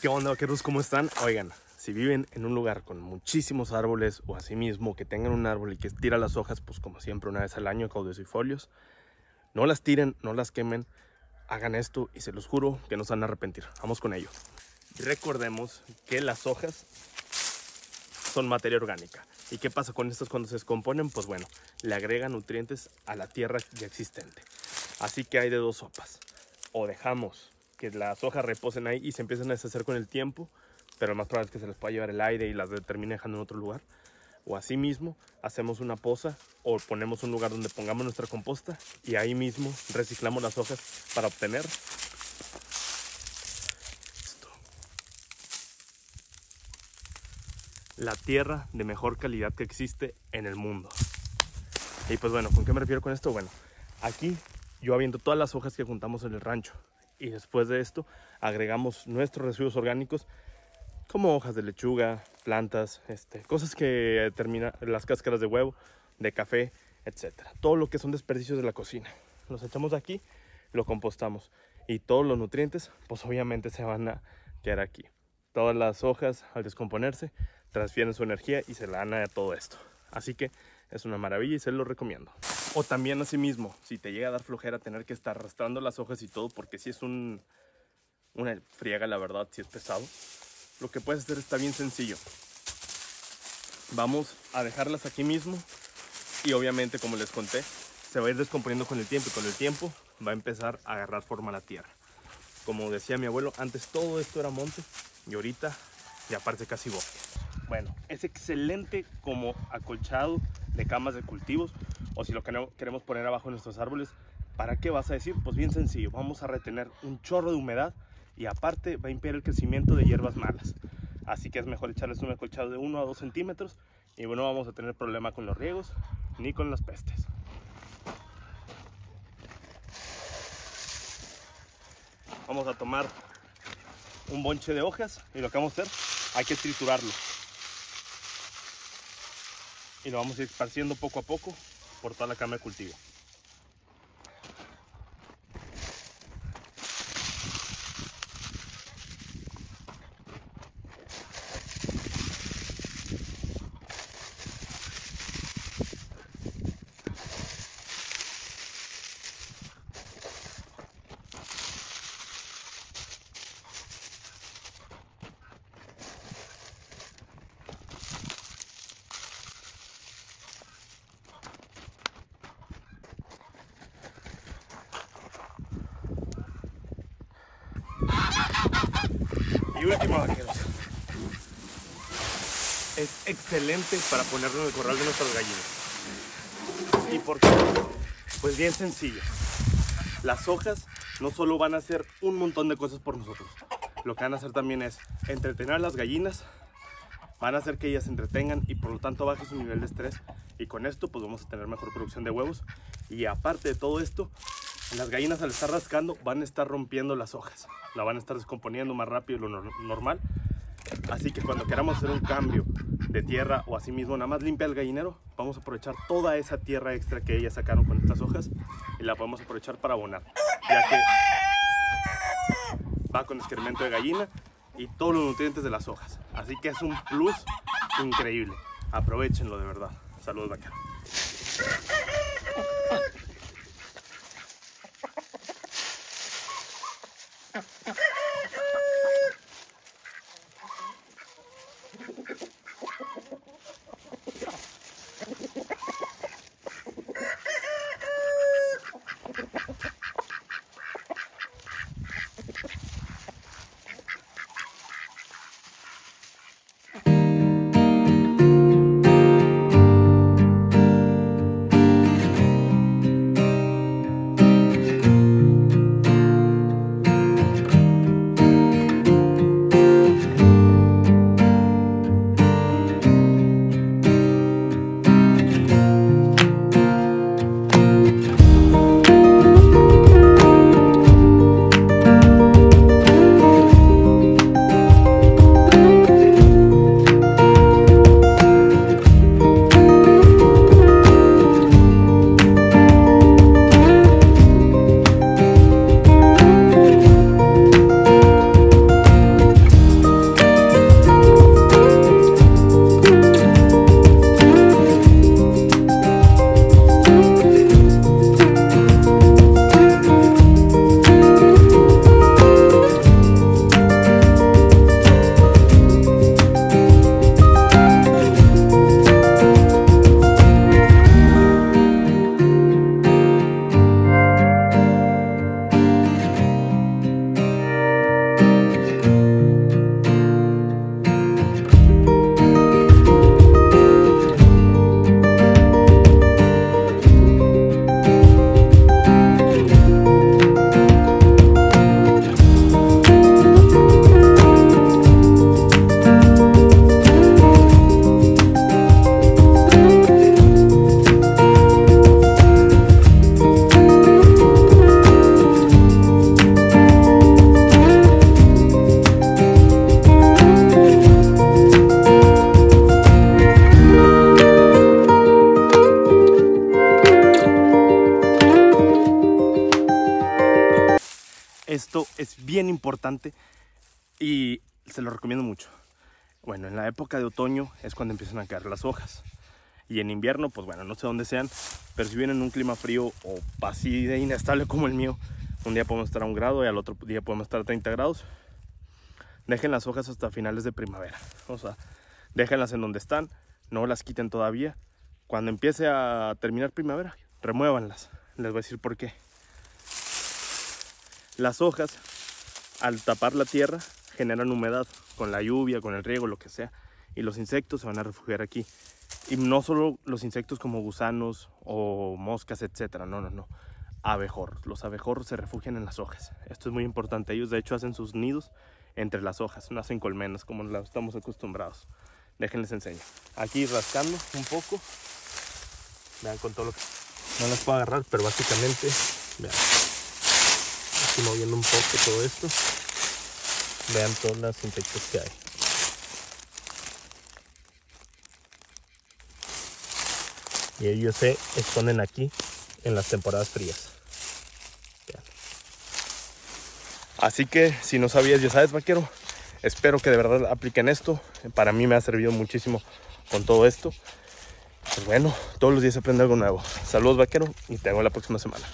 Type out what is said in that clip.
¿Qué onda vaqueros? ¿Cómo están? Oigan, si viven en un lugar con muchísimos árboles o asimismo que tengan un árbol y que tira las hojas, pues como siempre una vez al año, caudecifolios, no las tiren, no las quemen, hagan esto y se los juro que no se van a arrepentir. Vamos con ello. Recordemos que las hojas son materia orgánica. ¿Y qué pasa con estas cuando se descomponen? Pues bueno, le agregan nutrientes a la tierra ya existente. Así que hay de dos sopas. O dejamos que las hojas reposen ahí y se empiezan a deshacer con el tiempo, pero lo más probable es que se les pueda llevar el aire y las termine dejando en otro lugar. O así mismo hacemos una poza o ponemos un lugar donde pongamos nuestra composta y ahí mismo reciclamos las hojas para obtener la tierra de mejor calidad que existe en el mundo. Y pues bueno, ¿con qué me refiero con esto? Bueno, aquí yo aviento todas las hojas que juntamos en el rancho y después de esto agregamos nuestros residuos orgánicos como hojas de lechuga, plantas, este, cosas que terminan las cáscaras de huevo, de café, etcétera. Todo lo que son desperdicios de la cocina. Los echamos aquí, lo compostamos y todos los nutrientes pues obviamente se van a quedar aquí. Todas las hojas al descomponerse transfieren su energía y se la dan a todo esto. Así que es una maravilla y se lo recomiendo. O también asimismo, si te llega a dar flojera tener que estar arrastrando las hojas y todo, porque si es un, una friega, la verdad, si es pesado, lo que puedes hacer está bien sencillo. Vamos a dejarlas aquí mismo y obviamente, como les conté, se va a ir descomponiendo con el tiempo y con el tiempo va a empezar a agarrar forma la tierra. Como decía mi abuelo, antes todo esto era monte y ahorita ya parece casi bosque. Bueno, es excelente como acolchado de camas de cultivos o si lo queremos poner abajo de nuestros árboles. ¿Para qué vas a decir? Pues bien sencillo, vamos a retener un chorro de humedad y aparte va a impedir el crecimiento de hierbas malas. Así que es mejor echarles un acolchado de 1 a 2 centímetros y bueno, vamos a tener problema con los riegos ni con las pestes. Vamos a tomar un bonche de hojas y lo que vamos a hacer, hay que triturarlo y lo vamos a ir esparciendo poco a poco por toda la cama de cultivo. Y último, vaqueros. Es excelente para ponerlo en el corral de nuestras gallinas. ¿Y por qué? Pues bien sencillo. Las hojas no solo van a hacer un montón de cosas por nosotros. Lo que van a hacer también es entretener a las gallinas, van a hacer que ellas se entretengan y por lo tanto baje su nivel de estrés. Y con esto pues vamos a tener mejor producción de huevos. Y aparte de todo esto, las gallinas al estar rascando van a estar rompiendo las hojas. La van a estar descomponiendo más rápido de lo normal. Así que cuando queramos hacer un cambio de tierra o así mismo nada más limpia el gallinero, vamos a aprovechar toda esa tierra extra que ellas sacaron con estas hojas y la podemos aprovechar para abonar. Ya que va con excremento de gallina y todos los nutrientes de las hojas. Así que es un plus increíble. Aprovechenlo de verdad. Saludos vaqueros. Bien importante y se lo recomiendo mucho. Bueno, en la época de otoño es cuando empiezan a caer las hojas. Y en invierno, pues bueno, no sé dónde sean, pero si vienen en un clima frío o así de inestable como el mío, un día podemos estar a un grado y al otro día podemos estar a 30 grados. Dejen las hojas hasta finales de primavera. O sea, déjenlas en donde están, no las quiten todavía. Cuando empiece a terminar primavera, remuévanlas. Les voy a decir por qué. Las hojas, al tapar la tierra, generan humedad con la lluvia, con el riego, lo que sea. Y los insectos se van a refugiar aquí. Y no solo los insectos como gusanos o moscas, etcétera. No, no, no abejorros. Los abejorros se refugian en las hojas. Esto es muy importante. Ellos de hecho hacen sus nidos entre las hojas, no hacen colmenas como estamos acostumbrados. Déjenles enseño. Aquí rascando un poco. Vean con todo lo que... No las puedo agarrar, pero básicamente, vean. Moviendo un poco todo esto. Vean todos los insectos que hay. Y ellos se esconden aquí en las temporadas frías. Así que si no sabías, ya sabes, vaquero. Espero que de verdad apliquen esto. Para mí me ha servido muchísimo con todo esto. Pues bueno, todos los días aprende algo nuevo. Saludos, vaquero, y te veo la próxima semana.